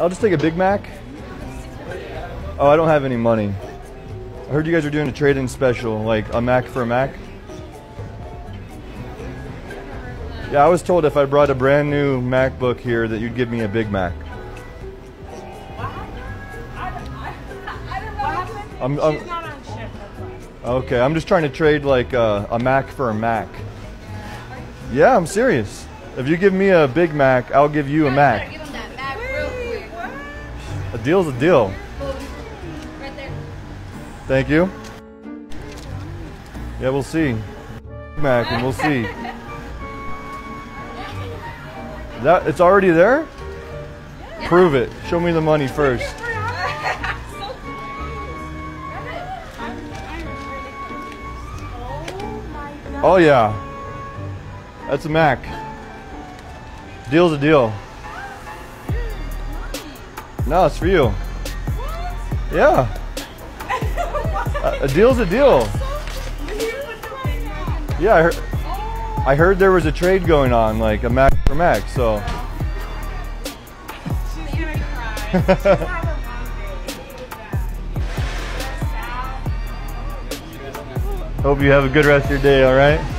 I'll just take a Big Mac. Oh, I don't have any money. I heard you guys are doing a trade-in special, like a Mac for a Mac. Yeah, I was told if I brought a brand new MacBook here that you'd give me a Big Mac. I'm, I'm, okay, I'm just trying to trade like uh, a Mac for a Mac. Yeah, I'm serious. If you give me a Big Mac, I'll give you a Mac. A deal's a deal. Right there. Thank you. Yeah, we'll see. Mac, and we'll see. That it's already there? Prove it. Show me the money first. Oh yeah. That's a Mac. Deal's a deal. No, it's for you. Yeah. A, a deal's a deal. Yeah, I heard, I heard there was a trade going on, like a Mac for Mac. So She's gonna cry. Hope you have a good rest of your day. All right.